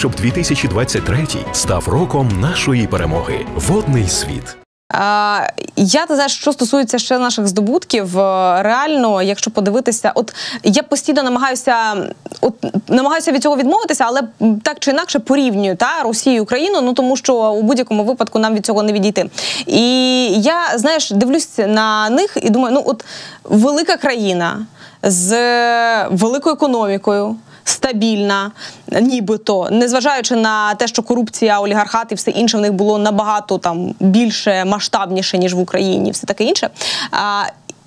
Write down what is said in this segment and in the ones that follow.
щоб 2023 став роком нашої перемоги. Водний світ. Я те, що стосується ще наших здобутків, е, реально, якщо подивитися, от я постійно намагаюся, от намагаюся від цього відмовитися, але так чи інакше порівнюю та Росію і Україну, ну тому що у будь-якому випадку нам від цього не відійти. І я знаєш, дивлюсь на них і думаю, ну от велика країна з великою економікою стабільна, нібито, незважаючи на те, що корупція, олігархат і все інше в них було набагато там більше масштабніше ніж в Україні, все таке інше.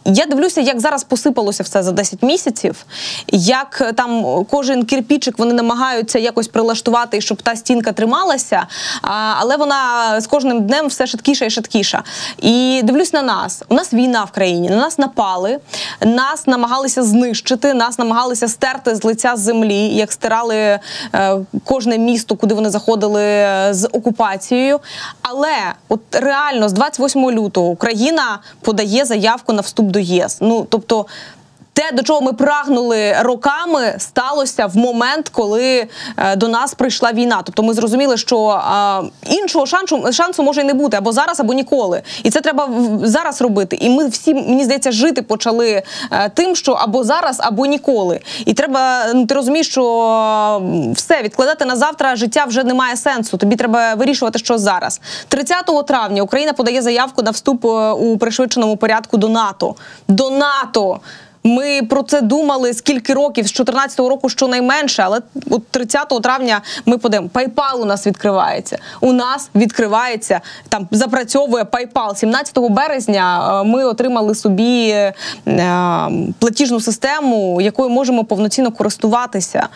Я дивлюся, як зараз посипалося все за 10 місяців, як там кожен кирпічик вони намагаються якось прилаштувати, щоб та стінка трималася, але вона з кожним днем все шаткіша і шаткіша. І дивлюсь на нас. У нас війна в країні, на нас напали, нас намагалися знищити, нас намагалися стерти з лиця землі, як стирали е, кожне місто, куди вони заходили з окупацією. Але от реально з 28 лютого Україна подає заявку на вступ до ЄС. Ну тобто те, до чого ми прагнули роками, сталося в момент, коли е, до нас прийшла війна. Тобто ми зрозуміли, що е, іншого шансу шансу може й не бути або зараз, або ніколи. І це треба зараз робити. І ми всі мені здається жити почали е, тим, що або зараз, або ніколи. І треба ну ти розумієш, що все відкладати на завтра життя вже не має сенсу. Тобі треба вирішувати, що зараз. 30 травня Україна подає заявку на вступ у пришвидшеному порядку до НАТО. До НАТО. Ми про це думали скільки років з 14 року, щонайменше, але от 30 травня ми подивимо, PayPal у нас відкривається. У нас відкривається там, запрацьовує PayPal. 17 березня е, ми отримали собі е, платіжну систему, якою можемо повноцінно користуватися.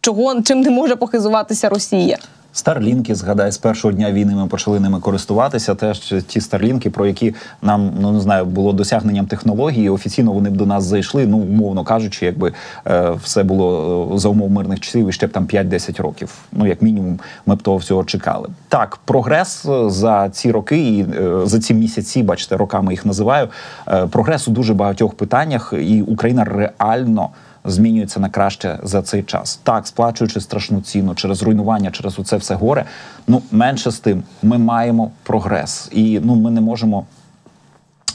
Чого чим не може похизуватися Росія? Старлінки, згадай, з першого дня війни ми почали ними користуватися. Теж ті старлінки, про які нам ну не знаю, було досягненням технології. Офіційно вони б до нас зайшли. Ну умовно кажучи, якби е, все було е, за умов мирних часів і ще б там 5-10 років. Ну як мінімум, ми б того всього чекали. Так, прогрес е, за ці роки і е, за ці місяці, бачите, роками їх називаю. Е, прогрес у дуже багатьох питаннях, і Україна реально змінюється на краще за цей час. Так, сплачуючи страшну ціну через руйнування, через оце все горе. Ну менше з тим, ми маємо прогрес, і ну ми не можемо.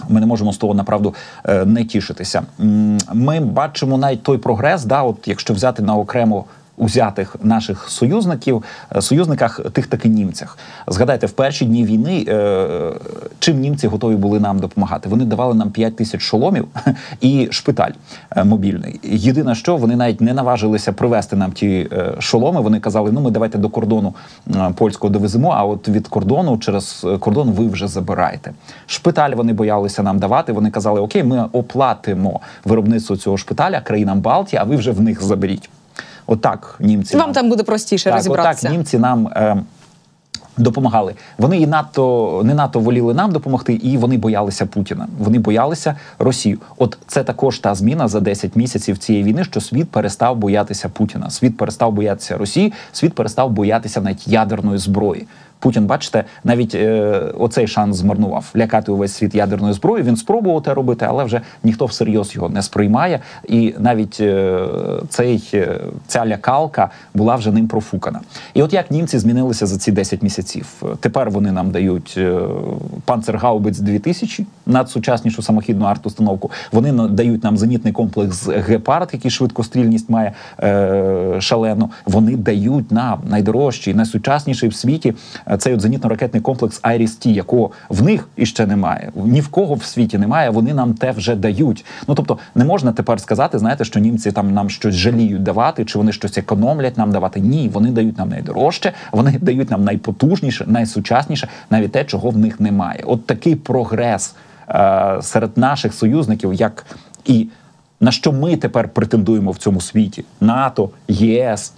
Ми не можемо з того направду е, не тішитися. Ми бачимо навіть той прогрес, да, от якщо взяти на окремо узятих наших союзників, е, союзниках тих таки німцях. Згадайте, в перші дні війни е, чим німці готові були нам допомагати? Вони давали нам 5 тисяч шоломів і шпиталь е, мобільний. Єдине, що вони навіть не наважилися привезти нам ті шоломи. Вони казали: ну ми давайте до кордону польського довеземо. А от від кордону через кордон ви вже забираєте. Шпиталь вони боялися нам давати. Вони казали: Окей, ми оплатимо виробництво цього шпиталя країнам Балтії, а ви вже в них заберіть. Отак німці вам нам, там буде простіше так, розібратися. Отак німці нам. Е, Допомагали вони і надто не надто воліли нам допомогти, і вони боялися Путіна. Вони боялися Росію. От це також та зміна за 10 місяців цієї війни, що світ перестав боятися Путіна. Світ перестав боятися Росії, світ перестав боятися навіть ядерної зброї. Путін, бачите, навіть е, оцей шанс змарнував лякати увесь світ ядерною зброєю. Він спробував те робити, але вже ніхто всерйоз його не сприймає. І навіть е, цей е, ця лякалка була вже ним профукана. І от як німці змінилися за ці 10 місяців, тепер вони нам дають е, панцергаубиць 2000 надсучаснішу самохідну арт-установку. Вони дають нам зенітний комплекс гепард, який швидкострільність має е, шалену. Вони дають нам найдорожчий, найсучасніший в світі цей от зенітно-ракетний комплекс Айріс Ті, якого в них іще немає. Ні в кого в світі немає. Вони нам те вже дають. Ну тобто не можна тепер сказати, знаєте, що німці там нам щось жаліють давати, чи вони щось економлять нам давати. Ні, вони дають нам найдорожче, вони дають нам найпотужніше, найсучасніше, навіть те, чого в них немає. От такий прогрес е, серед наших союзників, як і на що ми тепер претендуємо в цьому світі: НАТО, ЄС.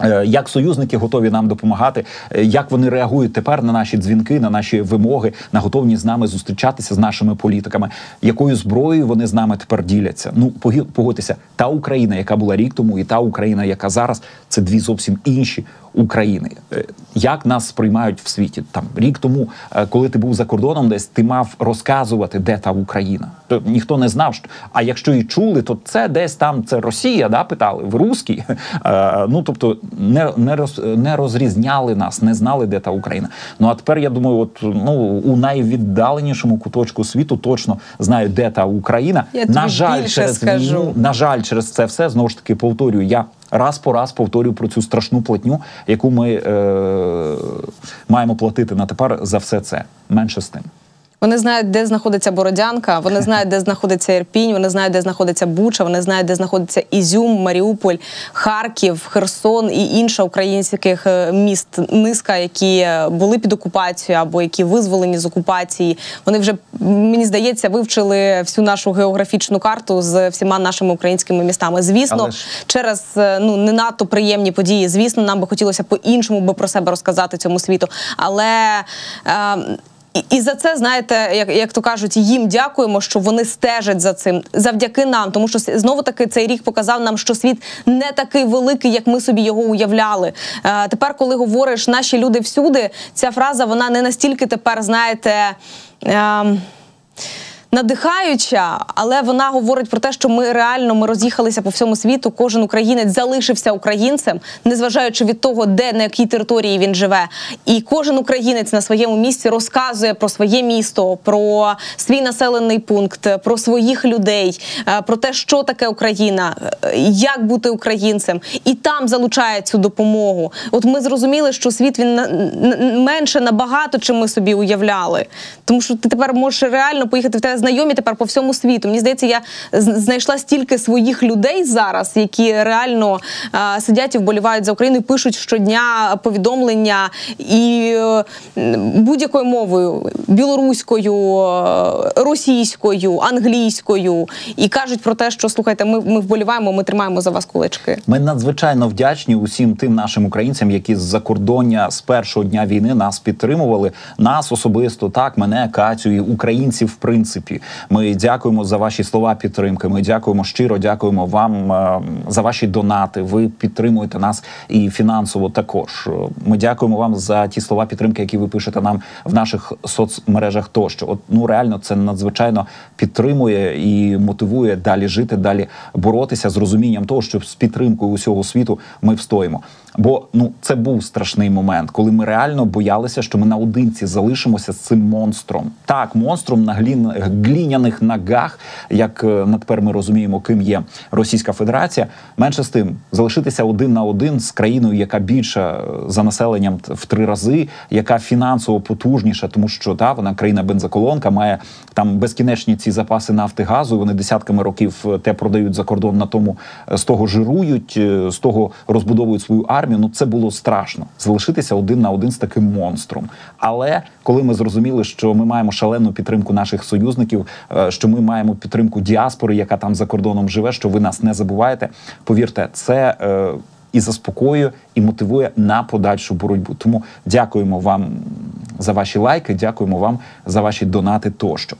Е, як союзники готові нам допомагати, е, як вони реагують тепер на наші дзвінки, на наші вимоги, на готовність з нами зустрічатися з нашими політиками, якою зброєю вони з нами тепер діляться? Ну погодьтеся, та Україна, яка була рік тому, і та Україна, яка зараз це дві зовсім інші України. Е, Як нас сприймають в світі? Там рік тому, е, коли ти був за кордоном, десь ти мав розказувати, де та Україна. То ніхто не знав. що- А якщо і чули, то це десь там це Росія, да, питали, ви русські. Е, Ну тобто не, не, роз, не розрізняли нас, не знали, де та Україна. Ну а тепер я думаю, от ну у найвіддаленішому куточку світу точно знають, де та Україна. Я на жаль, через скажу. війну, на жаль, через це все знову ж таки повторюю. Я раз по раз повторюю про цю страшну платню, яку ми е, маємо платити на тепер за все це. Менше з тим. Вони знають, де знаходиться Бородянка, вони знають, де знаходиться Ірпінь, вони знають, де знаходиться Буча, вони знають, де знаходиться Ізюм, Маріуполь, Харків, Херсон і інша українських е, міст низка, які е, були під окупацією або які визволені з окупації. Вони вже мені здається вивчили всю нашу географічну карту з всіма нашими українськими містами. Звісно, ж- через е, ну не надто приємні події. Звісно, нам би хотілося по-іншому би про себе розказати цьому світу. Але е, і, і за це знаєте, як, як то кажуть, їм дякуємо, що вони стежать за цим завдяки нам. Тому що знову таки цей рік показав нам, що світ не такий великий, як ми собі його уявляли. Е, тепер, коли говориш наші люди всюди, ця фраза вона не настільки тепер, знаєте. Е, надихаюча, але вона говорить про те, що ми реально ми роз'їхалися по всьому світу. Кожен українець залишився українцем, незважаючи від того, де на якій території він живе. І кожен українець на своєму місці розказує про своє місто, про свій населений пункт, про своїх людей, е, про те, що таке Україна, е, як бути українцем, і там залучає цю допомогу. От ми зрозуміли, що світ він менше набагато, чим ми собі уявляли. Тому що ти тепер можеш реально поїхати в тебе знайомі тепер по всьому світу. Мені здається, я знайшла стільки своїх людей зараз, які реально е, сидять і вболівають за Україну, і пишуть щодня повідомлення і е, будь-якою мовою білоруською, е, російською, англійською, і кажуть про те, що слухайте, ми, ми вболіваємо, ми тримаємо за вас кулички. Ми надзвичайно вдячні усім тим нашим українцям, які з закордоння з першого дня війни нас підтримували. Нас особисто так, мене Катю і українців. В принципі, ми дякуємо за ваші слова підтримки. Ми дякуємо щиро, дякуємо вам е, за ваші донати. Ви підтримуєте нас і фінансово також. Е, Ми дякуємо вам за ті слова підтримки, які ви пишете нам в наших соцмережах. Тощо, от ну реально це надзвичайно підтримує і мотивує далі жити, далі боротися з розумінням того, що з підтримкою усього світу ми встоїмо. Бо ну це був страшний момент, коли ми реально боялися, що ми наодинці залишимося з цим монстром. Так, монстром на глін... гліняних ногах, як е, на тепер ми розуміємо, ким є Російська Федерація. Менше з тим залишитися один на один з країною, яка більша е, за населенням в три рази, яка фінансово потужніша, тому що та вона країна бензоколонка, має там безкінечні ці запаси нафти газу. Вони десятками років е, те продають за кордон на тому, з того жирують, з того розбудовують свою армію. Ну це було страшно залишитися один на один з таким монстром. Але коли ми зрозуміли, що ми маємо шалену підтримку наших союзників, е, що ми маємо підтримку діаспори, яка там за кордоном живе, що ви нас не забуваєте. Повірте, це. е, І заспокоює, і мотивує на подальшу боротьбу. Тому дякуємо вам за ваші лайки, дякуємо вам за ваші донати тощо.